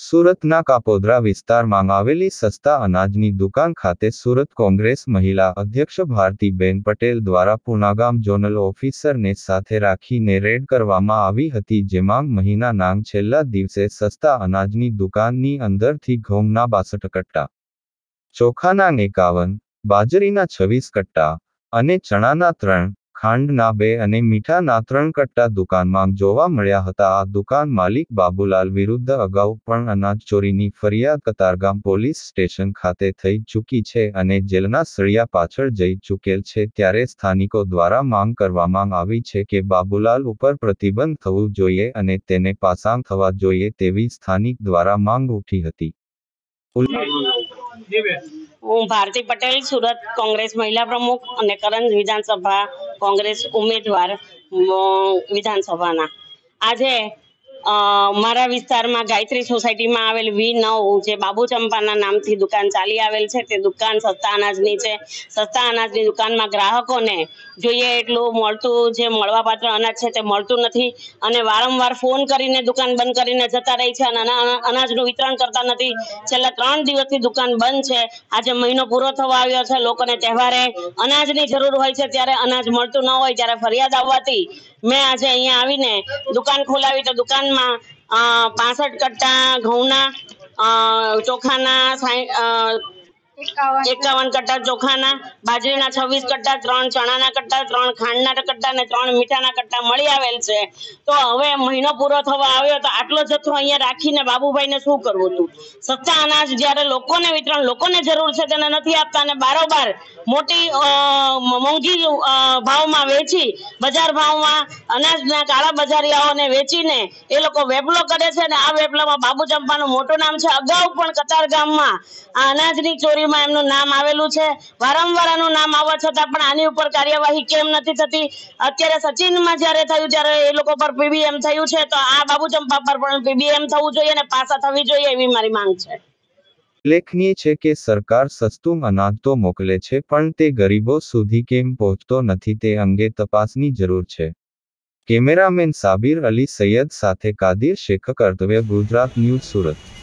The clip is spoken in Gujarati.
સુરતના કાપોદ્રા વિસ્તારમાં આવેલી સસ્તા અનાજની દુકાન ખાતે સુરત કોંગ્રેસ મહિલા અધ્યક્ષ ભારતીબેન પટેલ દ્વારા પુનાગામ ઝોનલ ઓફિસરને સાથે રાખીને રેડ કરવામાં આવી હતી, જેમાં મહિના નાંગ છેલ્લા દિવસે સસ્તા અનાજની દુકાનની અંદરથી ઘઉંના બાસઠ કટ્ટા, ચોખાના એકાવન, બાજરીના છવ્વીસ કટ્ટા અને ચણાના ત્રણ ખાંડના બે અને મીઠાના ત્રણ કટ્ટા દુકાનમાં જોવા મળ્યા હતા. આ દુકાન માલિક બાબુલાલ વિરુદ્ધ અગાઉ પણ અનાજ ચોરીની ફરિયાદ કતારગામ પોલીસ સ્ટેશન ખાતે થઈ ચૂકી છે અને જેલના સળિયા પાછળ જઈ ચૂકેલ છે. ત્યારે સ્થાનિકો દ્વારા માંગ કરવામાં આવી છે કે બાબુલાલ ઉપર પ્રતિબંધ થવું જોઈએ અને તેને પાસાંગ થવા જોઈએ તેવી સ્થાનિક દ્વારા માંગ ઉઠી હતી. હું ભારતી પટેલ, સુરત કોંગ્રેસ મહિલા પ્રમુખ અને કરંજ વિધાનસભા કોંગ્રેસ ઉમેદવાર વિધાનસભાના. આજે મારા વિસ્તારમાં ગાયત્રી સોસાયટીમાં આવેલ વી નવ જે બાબુ ચંપાના નામથી દુકાન ચાલી આવેલ છે. તે દુકાન સસ્તા અનાજની છે. સસ્તા અનાજની દુકાનમાં ગ્રાહકોને જોઈએ એટલું મળતું જે મળવાપાત્ર અનાજ છે તે મળતું નથી અને વારંવાર ફોન કરીને દુકાન બંધ કરીને જતા રહી છે અને અનાજનું વિતરણ કરતા નથી. છેલ્લા ત્રણ દિવસથી દુકાન બંધ છે. આજે મહિનો પૂરો થવા આવ્યો છે. લોકોને તહેવારે અનાજની જરૂર હોય છે. ત્યારે અનાજ મળતું ન હોય, ત્યારે ફરિયાદ આવવાથી મેં આજે અહીંયા આવીને દુકાન ખોલાવી. તો દુકાનમાં પાસઠ કટ્ટા ઘઉંના ચોખાના એકાવન. કટ્ટા ચોખાના, બાજરીના છવ્વીસ કટ્ટા, ત્રણ ચણાના કટ્ટા, ત્રણ ખાંડના કટ્ટા અને ત્રણ મીઠાના કટ્ટા મળી આવેલ છે. તો હવે મહિનો પૂરો થવા આવ્યો, તો આટલો જથ્થો અહીંયા રાખીને બાબુભાઈને શું કરવું હતું સસ્તા અનાજ જ્યારે લોકોને વિતરણ, લોકોને જરૂર છે તેને નથી આપતા અને બારોબાર મોટી મોંઘી ભાવમાં વેચી, બજાર ભાવમાં અનાજના કાળા બજારિયાઓને વેચીને એ લોકો વેપલો કરે છે અને આ વેપલામાં બાબુ ચંપાનું મોટું નામ છે. અગાઉ પણ કતાર ગામમાં આ અનાજની ચોરીમાં એમનું નામ આવેલું છે. વારંવાર એનું નામ આવવા છતાં પણ આની ઉપર કાર્યવાહી કેમ નથી થતી? અત્યારે સચિનમાં જ્યારે થયું ત્યારે એ લોકો પર પીબીએમ થયું છે, તો આ બાબુ ચંપા પર પણ પીબીએમ થવું જોઈએ અને પાસા થવી જોઈએ એવી મારી માંગ છે. ઉલ્લેખનીય છે કે સરકાર સસ્તું અનાજ તો મોકલે છે, પણ તે ગરીબો સુધી કેમ પહોંચતો નથી તે અંગે તપાસની જરૂર છે. કેમેરામેન સાબિર અલી સૈયદ સાથે કાદિર શેખ કર્તવ્ય ગુજરાત ન્યૂઝ સુરત.